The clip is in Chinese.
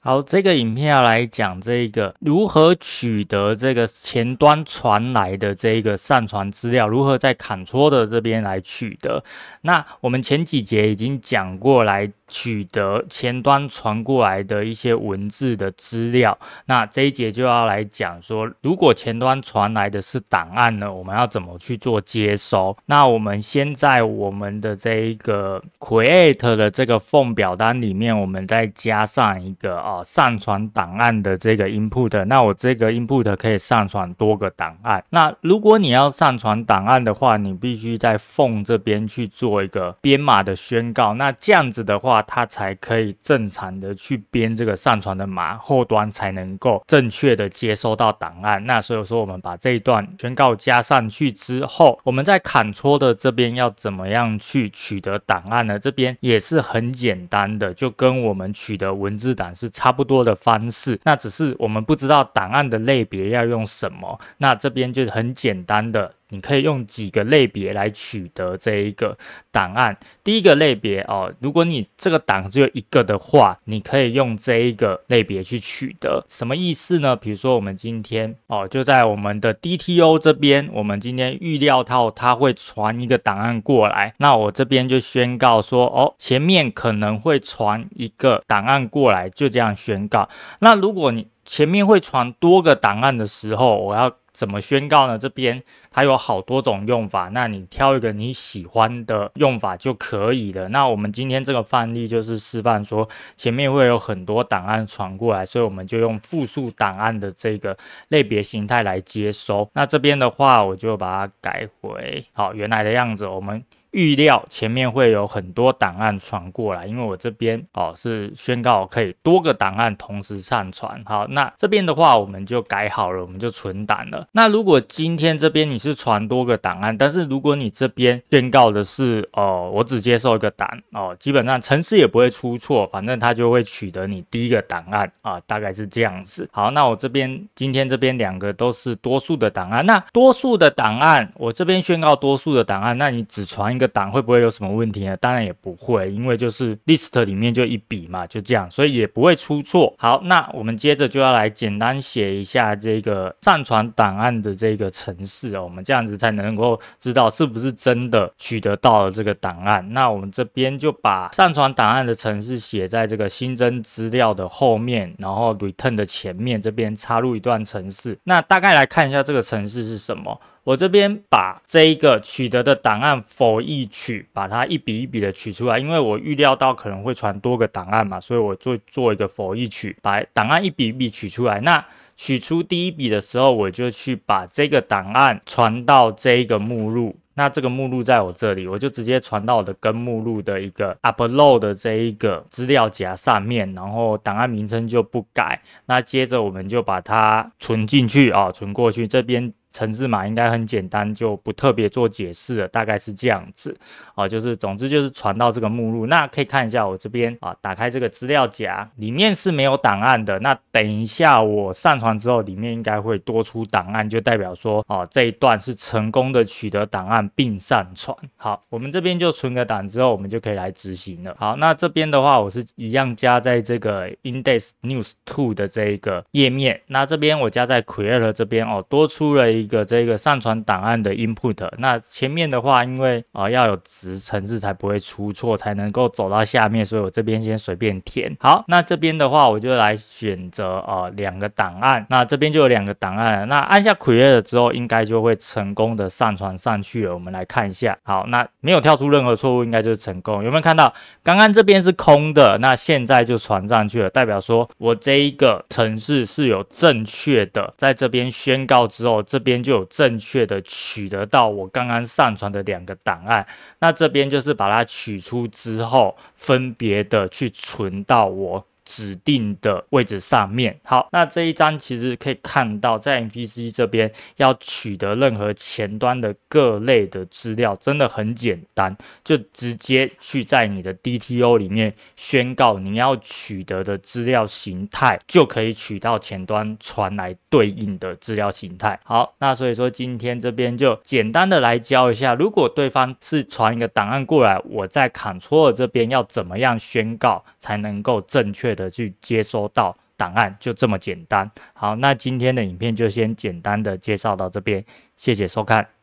好，这个影片要来讲这个如何取得这个前端传来的这个上传资料，如何在 Ctrl 的这边来取得。那我们前几节已经讲过来。取得前端传过来的一些文字的资料，那这一节就要来讲说，如果前端传来的是档案呢，我们要怎么去做接收？那我们先在我们的这一个 create 的这个 form 表单里面，我们再加上一个啊上传档案的这个 input。那我这个 input 可以上传多个档案。那如果你要上传档案的话，你必须在 form 这边去做一个编码的宣告。那这样子的话，它才可以正常的去编这个上传的码，后端才能够正确的接收到档案。那所以说，我们把这一段宣告加上去之后，我们在砍戳的这边要怎么样去取得档案呢？这边也是很简单的，就跟我们取得文字档是差不多的方式。那只是我们不知道档案的类别要用什么，那这边就是很简单的。你可以用几个类别来取得这一个档案。第一个类别哦，如果你这个档只有一个的话，你可以用这一个类别去取得。什么意思呢？比如说我们今天哦，就在我们的 DTO 这边，我们今天预料到它会传一个档案过来，那我这边就宣告说哦，前面可能会传一个档案过来，就这样宣告。那如果你前面会传多个档案的时候，我要。怎么宣告呢？这边它有好多种用法，那你挑一个你喜欢的用法就可以了。那我们今天这个范例就是示范说，前面会有很多档案传过来，所以我们就用复数档案的这个类别形态来接收。那这边的话，我就把它改回好原来的样子。我们。预料前面会有很多档案传过来，因为我这边哦是宣告可以多个档案同时上传。好，那这边的话我们就改好了，我们就存档了。那如果今天这边你是传多个档案，但是如果你这边宣告的是哦我只接受一个档哦，基本上程式也不会出错，反正它就会取得你第一个档案啊，大概是这样子。好，那我这边今天这边两个都是多数的档案，那多数的档案我这边宣告多数的档案，那你只传。个档会不会有什么问题呢？当然也不会，因为就是 list 里面就一笔嘛，就这样，所以也不会出错。好，那我们接着就要来简单写一下这个上传档案的这个程式哦，我们这样子才能够知道是不是真的取得到了这个档案。那我们这边就把上传档案的程式写在这个新增资料的后面，然后 return 的前面这边插入一段程式。那大概来看一下这个程式是什么。我这边把这一个取得的档案 for 一取，把它一笔一笔的取出来，因为我预料到可能会传多个档案嘛，所以我做做一个 for 一取，把档案一笔一笔取出来。那取出第一笔的时候，我就去把这个档案传到这一个目录。那这个目录在我这里，我就直接传到我的根目录的一个 upload 的这一个资料夹上面，然后档案名称就不改。那接着我们就把它存进去啊，存过去这边。程式码应该很简单，就不特别做解释了，大概是这样子啊，就是总之就是传到这个目录，那可以看一下我这边啊，打开这个资料夹，里面是没有档案的。那等一下我上传之后，里面应该会多出档案，就代表说啊这一段是成功的取得档案并上传。好，我们这边就存个档之后，我们就可以来执行了。好，那这边的话，我是一样加在这个 index news two 的这一个页面，那这边我加在 create 这边哦，多出了。一个这个上传档案的 input，那前面的话，因为啊要有值，程式才不会出错，才能够走到下面，所以我这边先随便填。好，那这边的话，我就来选择啊两个档案，那这边就有两个档案了，那按下 create 之后，应该就会成功的上传上去了。我们来看一下，好，那没有跳出任何错误，应该就是成功。有没有看到？刚刚这边是空的，那现在就传上去了，代表说我这一个程式是有正确的，在这边宣告之后，这边。边就有正确的取得到我刚刚上传的两个档案，那这边就是把它取出之后，分别的去存到我。指定的位置上面，好，那这一张其实可以看到，在 MVC 这边要取得任何前端的各类的资料，真的很简单，就直接去在你的 DTO 里面宣告你要取得的资料形态，就可以取到前端传来对应的资料形态。好，那所以说今天这边就简单的来教一下，如果对方是传一个档案过来，我在 Ctrl 这边要怎么样宣告才能够正确。的去接收到档案，就这么简单。好，那今天的影片就先简单的介绍到这边，谢谢收看。